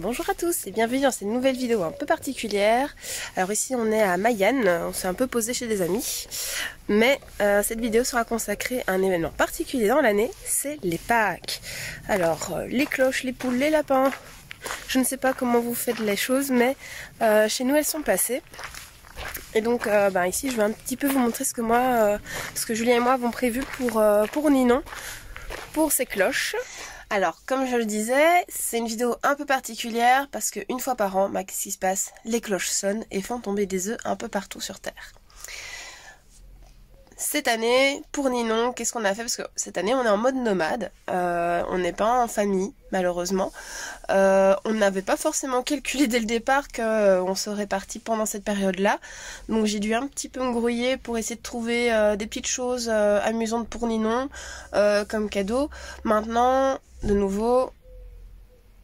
Bonjour à tous et bienvenue dans cette nouvelle vidéo un peu particulière. Alors ici on est à Mayenne, on s'est un peu posé chez des amis, mais euh, cette vidéo sera consacrée à un événement particulier dans l'année, c'est les Pâques. Alors euh, les cloches, les poules, les lapins, je ne sais pas comment vous faites les choses, mais euh, chez nous elles sont passées. Et donc ben, ici je vais un petit peu vous montrer ce que moi, ce que Julien et moi avons prévu pour, pour Ninon, pour ces cloches. Alors, comme je le disais, c'est une vidéo un peu particulière parce qu'une fois par an, bah, qu'est-ce qui se passe Les cloches sonnent et font tomber des œufs un peu partout sur Terre. Cette année, pour Ninon, qu'est-ce qu'on a fait? Parce que cette année, on est en mode nomade. Euh, on n'est pas en famille, malheureusement. Euh, on n'avait pas forcément calculé dès le départ qu'on euh, serait parti pendant cette période-là. Donc j'ai dû un petit peu me grouiller pour essayer de trouver des petites choses amusantes pour Ninon comme cadeau. Maintenant, de nouveau,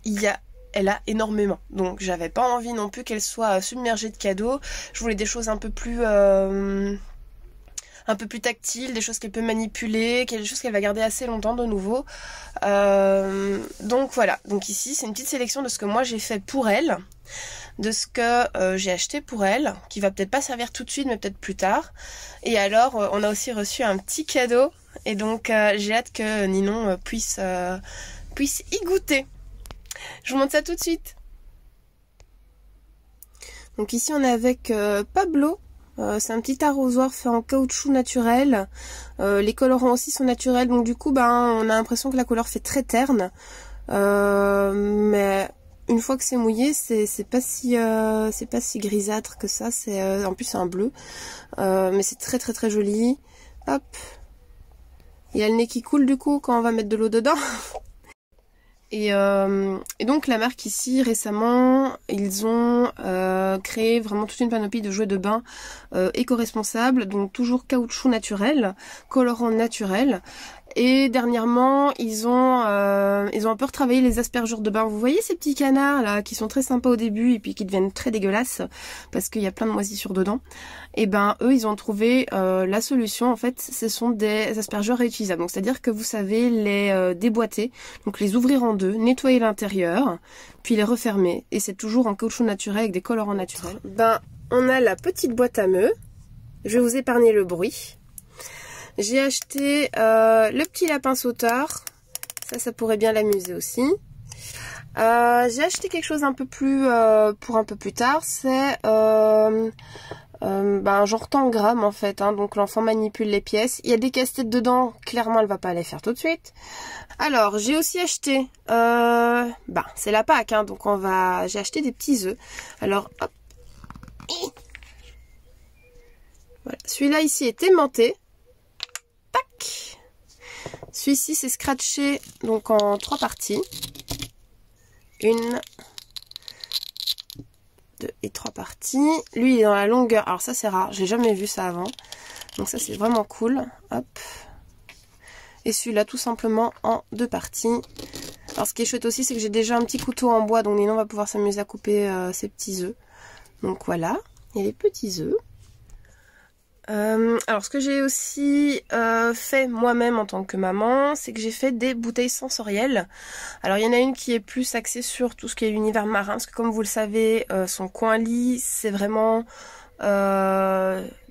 il y a elle a énormément. Donc j'avais pas envie non plus qu'elle soit submergée de cadeaux. Je voulais des choses un peu plus un peu plus tactile, des choses qu'elle peut manipuler, des choses qu'elle va garder assez longtemps de nouveau. Euh, donc voilà, donc ici c'est une petite sélection de ce que moi j'ai fait pour elle, de ce que euh, j'ai acheté pour elle, qui va peut-être pas servir tout de suite mais peut-être plus tard. Et alors euh, on a aussi reçu un petit cadeau et donc j'ai hâte que Ninon puisse, puisse y goûter. Je vous montre ça tout de suite. Donc ici on est avec Pablo euh, c'est un petit arrosoir fait en caoutchouc naturel. Euh, les colorants aussi sont naturels, donc du coup, ben, on a l'impression que la couleur fait très terne. Euh, mais une fois que c'est mouillé, c'est pas si grisâtre que ça. C'est en plus c'est un bleu, mais c'est très très très joli. Hop, il y a le nez qui coule du coup quand on va mettre de l'eau dedans. Euh, et, donc la marque ici récemment ils ont euh, créé vraiment toute une panoplie de jouets de bain euh, éco-responsables donc toujours caoutchouc naturel, colorant naturel et dernièrement, ils ont euh, ils ont un peu retravaillé les aspergeurs de bain. Vous voyez ces petits canards là qui sont très sympas au début et puis qui deviennent très dégueulasses parce qu'il y a plein de moisissures dedans. Et eh ben eux, ils ont trouvé euh, la solution. En fait, ce sont des aspergeurs réutilisables. Donc c'est-à-dire que vous savez les euh, déboîter, donc les ouvrir en deux, nettoyer l'intérieur, puis les refermer. Et c'est toujours en caoutchouc naturel avec des colorants naturels. Ben on a la petite boîte à meux. Je vais vous épargner le bruit. J'ai acheté euh, le petit lapin sautard. Ça, ça pourrait bien l'amuser aussi. Euh, j'ai acheté quelque chose un peu plus euh, pour un peu plus tard. C'est ben, un genre tangram en fait. Hein. donc l'enfant manipule les pièces. Il y a des casse-têtes dedans. Clairement, elle va pas les faire tout de suite. Alors, j'ai aussi acheté. ben, c'est la Pâque. Hein, donc on va. J'ai acheté des petits œufs. Alors, hop. Voilà. Celui-là ici est aimanté. Celui-ci c'est scratché donc en trois parties. Une, deux et trois parties. Lui il est dans la longueur. Alors ça c'est rare, j'ai jamais vu ça avant. Donc ça c'est vraiment cool. Hop. Et celui-là tout simplement en deux parties. Alors ce qui est chouette aussi c'est que j'ai déjà un petit couteau en bois donc Nino va pouvoir s'amuser à couper euh, ses petits œufs. Donc voilà, il y a les petits œufs. Euh, alors ce que j'ai aussi euh, fait moi-même en tant que maman, c'est que j'ai fait des bouteilles sensorielles. Alors il y en a une qui est plus axée sur tout ce qui est l'univers marin, parce que comme vous le savez, euh, son coin lit, c'est vraiment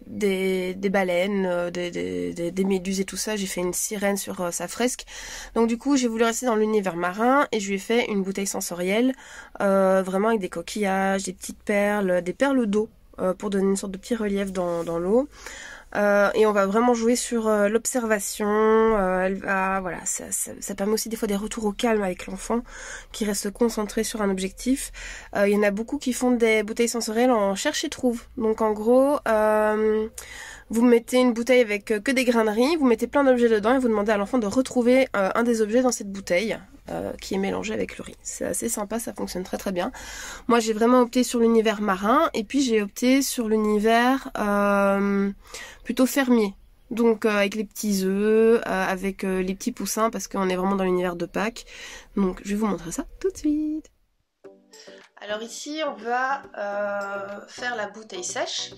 des, baleines, des, des, méduses et tout ça. J'ai fait une sirène sur sa fresque. Donc du coup, j'ai voulu rester dans l'univers marin et je lui ai fait une bouteille sensorielle, vraiment avec des coquillages, des petites perles, des perles d'eau pour donner une sorte de petit relief dans, l'eau. Euh, et on va vraiment jouer sur euh, l'observation. elle va, voilà, ça, ça, permet aussi des fois des retours au calme avec l'enfant qui reste concentré sur un objectif. Il y en a beaucoup qui font des bouteilles sensorielles en cherche et trouve. Donc en gros, vous mettez une bouteille avec que des graineries, vous mettez plein d'objets dedans et vous demandez à l'enfant de retrouver un des objets dans cette bouteille. Euh, qui est mélangé avec le riz. C'est assez sympa, ça fonctionne très très bien. Moi j'ai vraiment opté sur l'univers marin et puis j'ai opté sur l'univers euh, plutôt fermier. Donc euh, avec les petits œufs, avec les petits poussins parce qu'on est vraiment dans l'univers de Pâques. Donc je vais vous montrer ça tout de suite. Alors ici on va euh, faire la bouteille sèche,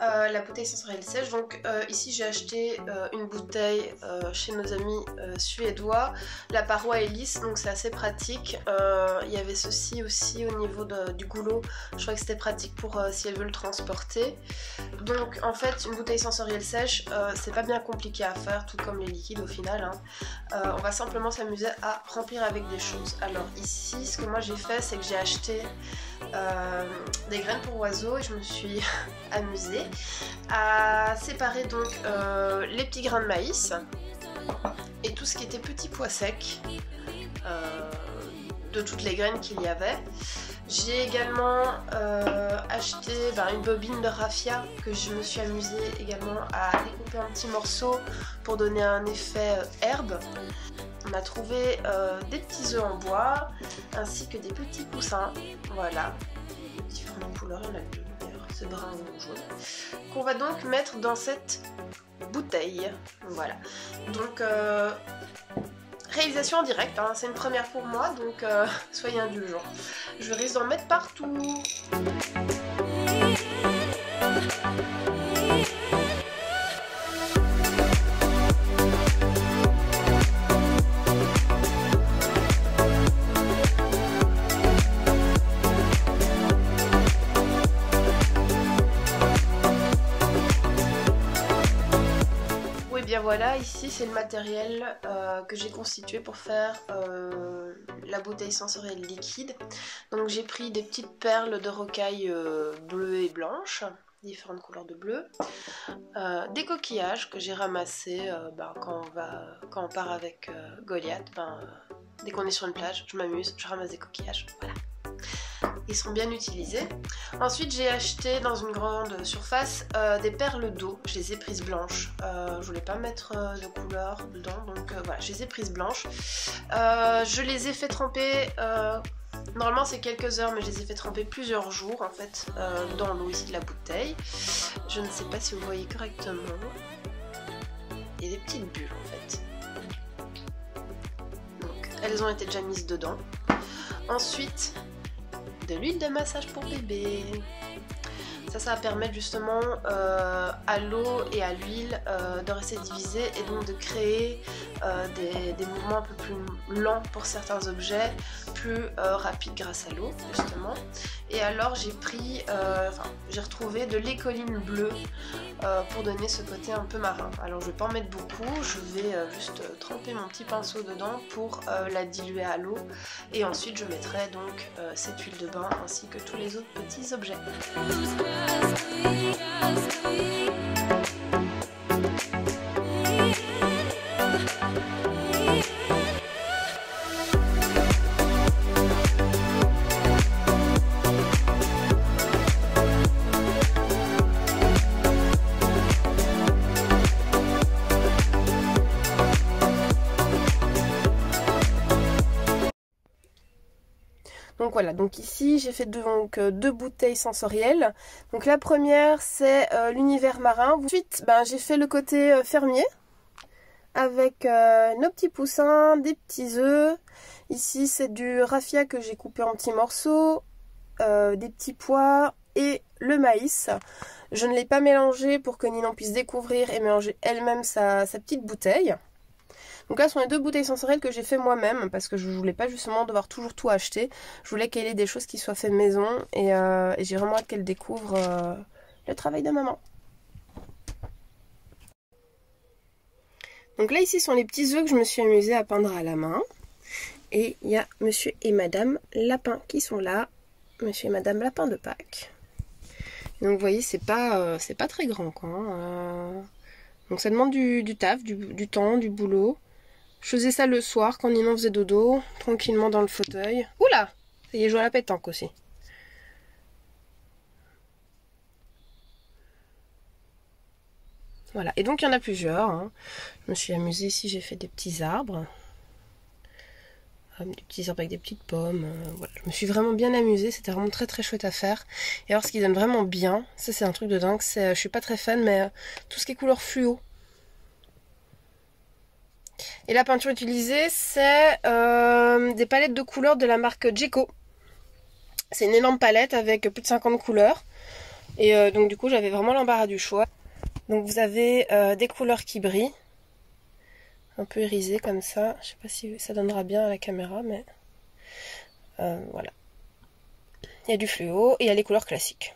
euh, la bouteille sensorielle sèche. Donc euh, ici j'ai acheté une bouteille chez nos amis suédois. La paroi est lisse donc c'est assez pratique. Il y avait ceci aussi au niveau du goulot. Je crois que c'était pratique pour si elle veut le transporter. Donc en fait une bouteille sensorielle sèche c'est pas bien compliqué à faire tout comme les liquides au final. Hein. on va simplement s'amuser à remplir avec des choses. Alors ici ce que moi j'ai fait c'est que j'ai acheté euh, des graines pour oiseaux et je me suis amusée à séparer donc euh, les petits grains de maïs et tout ce qui était petits pois secs euh, de toutes les graines qu'il y avait. J'ai également acheté ben, une bobine de raffia que je me suis amusée également à découper en petits morceaux pour donner un effet herbe. On a trouvé euh, des petits œufs en bois ainsi que des petits poussins. Voilà, différentes couleurs, il y en a deux d'ailleurs, c'est brun ou jaune. Qu'on va donc mettre dans cette bouteille. Voilà. Donc, euh, réalisation en direct, hein. c'est une première pour moi, donc euh, soyez indulgents. Je risque d'en mettre partout. Ici c'est le matériel euh, que j'ai constitué pour faire euh, la bouteille sensorielle liquide. Donc j'ai pris des petites perles de rocaille euh, bleues et blanches, différentes couleurs de bleu, des coquillages que j'ai ramassés ben, quand, on va, quand on part avec Goliath. Ben, dès qu'on est sur une plage, je m'amuse, je ramasse des coquillages. Voilà ils sont bien utilisés. Ensuite j'ai acheté dans une grande surface euh, des perles d'eau, je les ai prises blanches, euh, je voulais pas mettre euh, de couleur dedans donc voilà je les ai prises blanches. je les ai fait tremper, normalement c'est quelques heures mais je les ai fait tremper plusieurs jours en fait dans l'eau ici de la bouteille. Je ne sais pas si vous voyez correctement, il y a des petites bulles en fait. Donc elles ont été déjà mises dedans. Ensuite, de l'huile de massage pour bébé. Ça, ça va permettre justement euh, à l'eau et à l'huile euh, de rester divisés et donc de créer euh, des, mouvements un peu plus lents pour certains objets, plus rapides grâce à l'eau justement. Et alors j'ai pris, enfin j'ai retrouvé de l'écoline bleue pour donner ce côté un peu marin. Alors je vais pas en mettre beaucoup, je vais juste tremper mon petit pinceau dedans pour la diluer à l'eau et ensuite je mettrai donc cette huile de bain ainsi que tous les autres petits objets. Voilà, donc ici j'ai fait donc euh, deux bouteilles sensorielles. Donc la première c'est euh, l'univers marin. Ensuite ben, j'ai fait le côté euh, fermier avec nos petits poussins, des petits œufs. Ici c'est du raffia que j'ai coupé en petits morceaux, des petits pois et le maïs. Je ne l'ai pas mélangé pour que Ninon puisse découvrir et mélanger elle-même sa petite bouteille. Donc là, ce sont les deux bouteilles sensorielles que j'ai fait moi-même parce que je voulais pas justement devoir toujours tout acheter. Je voulais qu'elle ait des choses qui soient faites maison et, euh, j'ai vraiment hâte qu'elle découvre euh, le travail de maman. Donc là, ici sont les petits œufs que je me suis amusée à peindre à la main. Et il y a monsieur et madame Lapin qui sont là. Monsieur et madame Lapin de Pâques. Donc vous voyez, c'est pas, euh, pas très grand quoi. Hein. Donc ça demande du, taf, du temps, du boulot. Je faisais ça le soir quand Ninon faisait dodo, tranquillement dans le fauteuil. Oula Ça y est, joué à la pétanque aussi. Voilà, et donc il y en a plusieurs. Hein. Je me suis amusée ici, j'ai fait des petits arbres. Des petits arbres avec des petites pommes. Euh. Je me suis vraiment bien amusée, c'était vraiment très très chouette à faire. Et alors ce qui donne vraiment bien, ça c'est un truc de dingue, c'est, je suis pas très fan, mais euh, tout ce qui est couleur fluo. Et la peinture utilisée, c'est euh, des palettes de couleurs de la marque Jeco. C'est une énorme palette avec plus de 50 couleurs. Et euh, donc du coup j'avais vraiment l'embarras du choix. Donc vous avez euh, des couleurs qui brillent. Un peu irisées comme ça. Je sais pas si ça donnera bien à la caméra mais voilà. Il y a du fluo et il y a les couleurs classiques.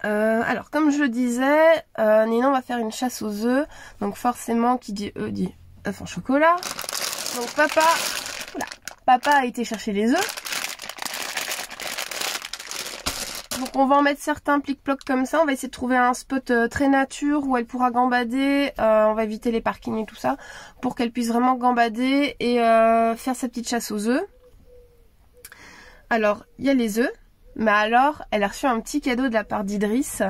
Alors, comme je disais, Nina va faire une chasse aux œufs. Donc forcément, qui dit œufs dit œufs en chocolat. Donc papa, papa a été chercher les œufs. Donc on va en mettre certains plic-ploc comme ça. On va essayer de trouver un spot euh, très nature où elle pourra gambader. Euh, on va éviter les parkings et tout ça pour qu'elle puisse vraiment gambader et euh, faire sa petite chasse aux œufs. Alors, il y a les œufs. Mais alors, elle a reçu un petit cadeau de la part d'Idriss.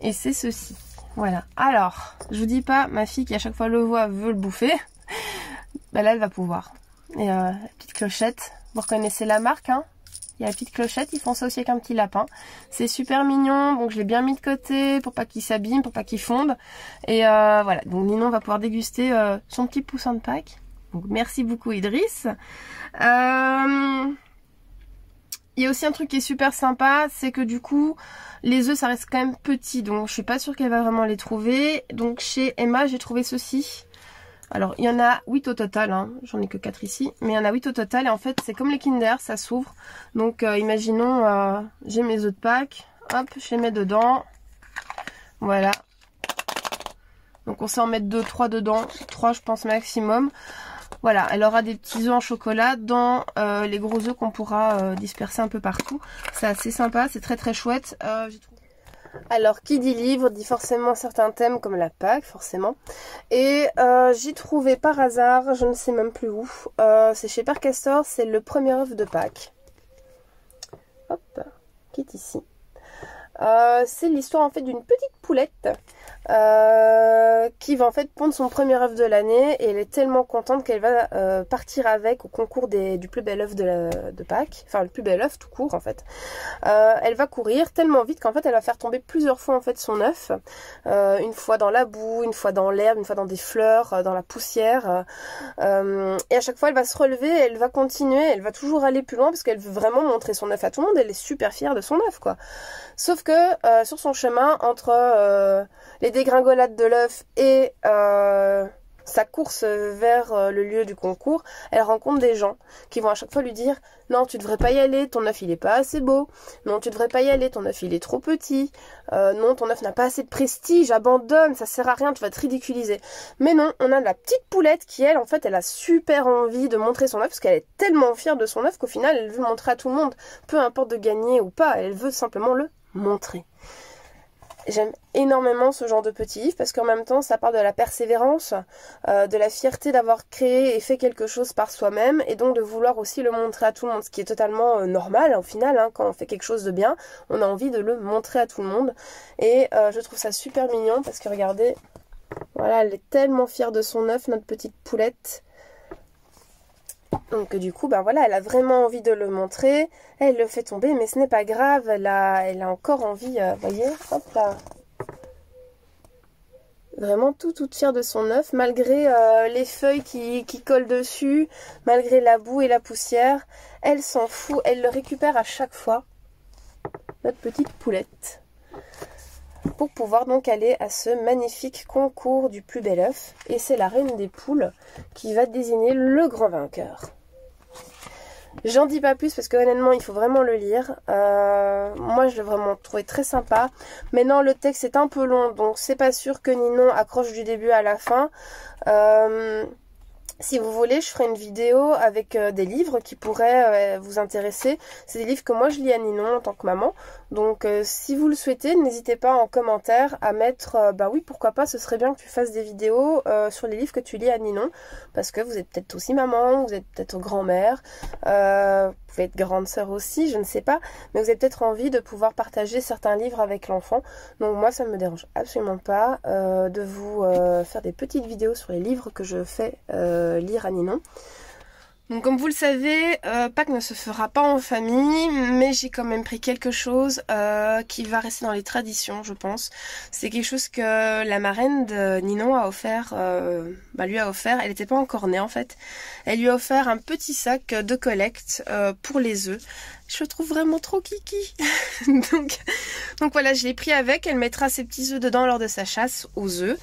Et c'est ceci. Voilà. Alors, je vous dis pas, ma fille qui à chaque fois le voit veut le bouffer. Bah là, elle va pouvoir. Et la petite clochette. Vous reconnaissez la marque, hein? Il y a la petite clochette, ils font ça aussi avec un petit lapin. C'est super mignon, donc je l'ai bien mis de côté pour pas qu'il s'abîme, pour pas qu'il fonde. Et euh, voilà, donc Ninon va pouvoir déguster euh, son petit poussin de Pâques. Merci beaucoup Idriss. Euh, il y a aussi un truc qui est super sympa, c'est que du coup, les œufs ça reste quand même petit, donc je suis pas sûre qu'elle va vraiment les trouver. Donc chez Emma, j'ai trouvé ceci. Alors, il y en a 8 au total, hein. j'en ai que 4 ici, mais il y en a 8 au total, et en fait, c'est comme les Kinder, ça s'ouvre. Donc, euh, imaginons, euh, j'ai mes œufs de Pâques, hop, je les mets dedans, voilà. Donc, on sait en mettre 2, 3 dedans, 3 je pense maximum. Voilà, elle aura des petits œufs en chocolat dans euh, les gros œufs qu'on pourra disperser un peu partout. C'est assez sympa, c'est très très chouette. j'ai trouvé alors, qui dit livre dit forcément certains thèmes comme la Pâque, forcément. Et euh, j'y trouvais par hasard, je ne sais même plus où. Euh, c'est chez Père Castor, c'est le premier œuf de Pâques. Hop, qui est ici? Euh, c'est l'histoire en fait d'une petite poulette euh, qui va en fait pondre son premier œuf de l'année et elle est tellement contente qu'elle va euh, partir avec au concours des, du plus bel œuf de, de, Pâques, enfin le plus bel œuf tout court en fait. Euh, elle va courir tellement vite qu'en fait elle va faire tomber plusieurs fois en fait son œuf, euh, une fois dans la boue, une fois dans l'herbe, une fois dans des fleurs, euh, dans la poussière, et à chaque fois elle va se relever, elle va continuer, elle va toujours aller plus loin parce qu'elle veut vraiment montrer son œuf à tout le monde, elle est super fière de son œuf quoi. Sauf que sur son chemin entre les dégringolades de l'œuf et euh, sa course vers euh, le lieu du concours, elle rencontre des gens qui vont à chaque fois lui dire non tu devrais pas y aller, ton œuf il est pas assez beau, non tu devrais pas y aller, ton œuf il est trop petit, euh, non ton œuf n'a pas assez de prestige, abandonne, ça sert à rien, tu vas te ridiculiser. Mais non, on a la petite poulette qui elle en fait elle a super envie de montrer son œuf parce qu'elle est tellement fière de son œuf qu'au final elle veut montrer à tout le monde, peu importe de gagner ou pas, elle veut simplement le montrer. J'aime énormément ce genre de petit livre parce qu'en même temps ça parle de la persévérance, euh, de la fierté d'avoir créé et fait quelque chose par soi-même et donc de vouloir aussi le montrer à tout le monde, ce qui est totalement euh, normal au final hein, quand on fait quelque chose de bien, on a envie de le montrer à tout le monde. Et euh, je trouve ça super mignon parce que regardez, voilà elle est tellement fière de son œuf notre petite poulette donc du coup, ben voilà, elle a vraiment envie de le montrer. Elle le fait tomber, mais ce n'est pas grave. Elle a, elle a encore envie, euh, voyez, hop là. Vraiment tout, toute fière de son œuf, malgré euh, les feuilles qui collent dessus, malgré la boue et la poussière. Elle s'en fout, elle le récupère à chaque fois. Notre petite poulette. Pour pouvoir donc aller à ce magnifique concours du plus bel œuf. Et c'est la reine des poules qui va désigner le grand vainqueur. J'en dis pas plus parce que honnêtement il faut vraiment le lire. Euh, moi je l'ai vraiment trouvé très sympa. Maintenant le texte est un peu long donc c'est pas sûr que Ninon accroche du début à la fin. Euh, si vous voulez, je ferai une vidéo avec euh, des livres qui pourraient vous intéresser. C'est des livres que moi je lis à Ninon en tant que maman. Donc euh, si vous le souhaitez, n'hésitez pas en commentaire à mettre euh, bah oui pourquoi pas ce serait bien que tu fasses des vidéos euh, sur les livres que tu lis à Ninon parce que vous êtes peut-être aussi maman, vous êtes peut-être grand-mère, vous pouvez être grande sœur aussi, je ne sais pas, mais vous avez peut-être envie de pouvoir partager certains livres avec l'enfant. Donc moi ça ne me dérange absolument pas de vous faire des petites vidéos sur les livres que je fais lire à Ninon. Donc comme vous le savez, euh, Pâques ne se fera pas en famille, mais j'ai quand même pris quelque chose euh, qui va rester dans les traditions, je pense. C'est quelque chose que la marraine de Ninon a offert, euh, bah, lui a offert, elle n'était pas encore née en fait. Elle lui a offert un petit sac de collecte euh, pour les œufs. Je le trouve vraiment trop kiki. donc, donc voilà, je l'ai pris avec, elle mettra ses petits œufs dedans lors de sa chasse aux œufs.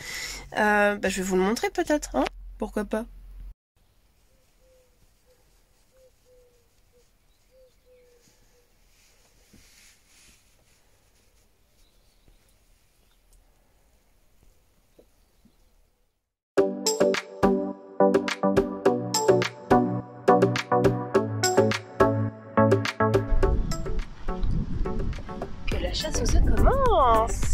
Bah, je vais vous le montrer peut-être, hein Pourquoi pas aux œufs commence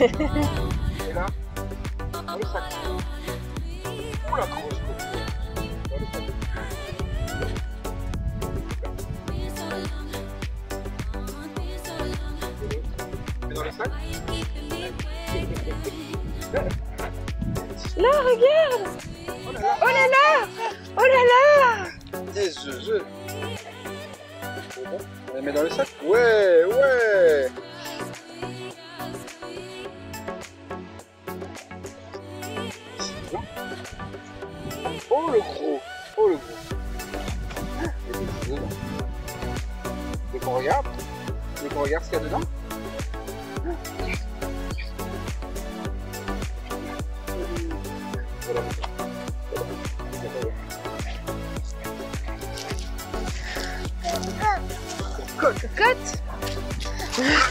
Et là Dans la Là, regarde. Oh là là. Oh là là. Des dans le sac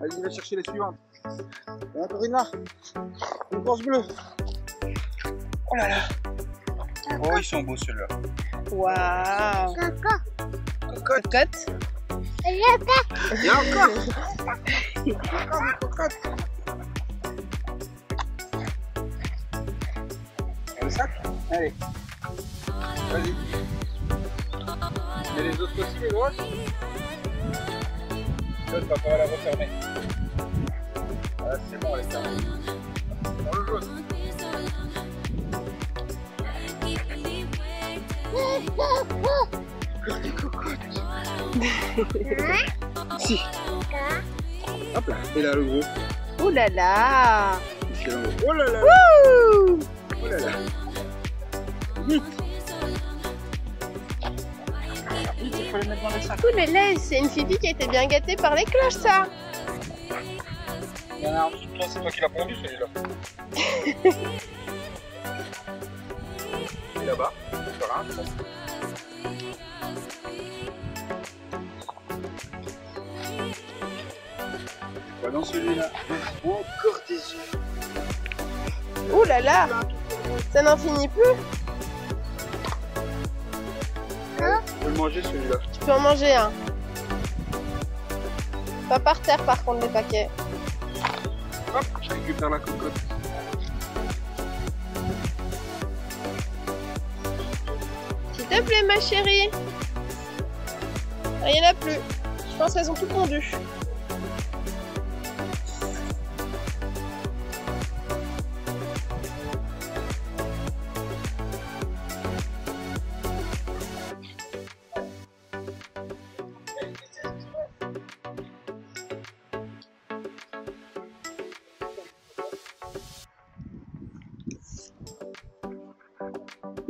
Allez, va chercher les suivantes. Il y en a encore une là. Une grosse bleue. Oh là là Oh, ils sont beaux ceux-là. Waouh Cocotte Cocotte Il y a encore Encore Dans le sac Allez. Vas-y. Mais les autres aussi, les grosses L'autre va pas la refermer. Ah, c'est bon, elle est fermée. Dans le jaune. Si. Hop là. Et là, le gros. Oh là là. Oh là là Ouh Oh là là Vite faut les mettre dans le sac. Oh là là, c'est une fille qui a été bien gâtée par les cloches, ça Il y en a un dessous de toi, c'est toi qui l'as pondu celui-là. Et là-bas, sur un, je pense. Pas dans celui-là. Encore des œufs. Oh là là Ça n'en finit plus manger celui-là. Tu peux en manger un. Pas par terre, par contre, les paquets. Hop, je récupère la cocotte. S'il te plaît, ma chérie. Rien n'a plus. Je pense qu'elles ont tout pondu.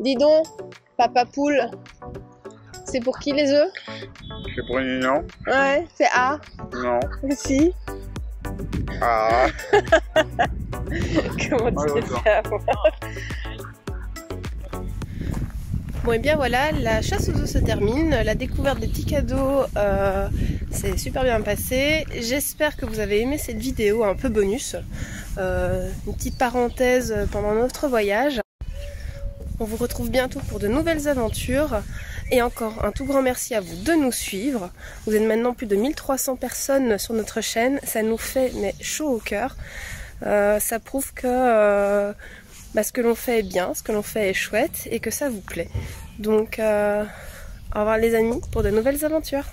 Dis donc, papa poule, c'est pour qui les œufs? C'est pour une non Ouais, c'est A. Non. Si. Ah. Comment tu t'es fait avoir Bon et bien voilà, la chasse aux œufs se termine, la découverte des petits cadeaux euh, s'est super bien passée. J'espère que vous avez aimé cette vidéo un peu bonus, Euh, une petite parenthèse pendant notre voyage. On vous retrouve bientôt pour de nouvelles aventures et encore un tout grand merci à vous de nous suivre. Vous êtes maintenant plus de 1300 personnes sur notre chaîne, ça nous fait mais chaud au cœur. Euh, ça prouve que euh, bah, ce que l'on fait est bien, ce que l'on fait est chouette et que ça vous plaît. Donc, euh, au revoir les amis pour de nouvelles aventures.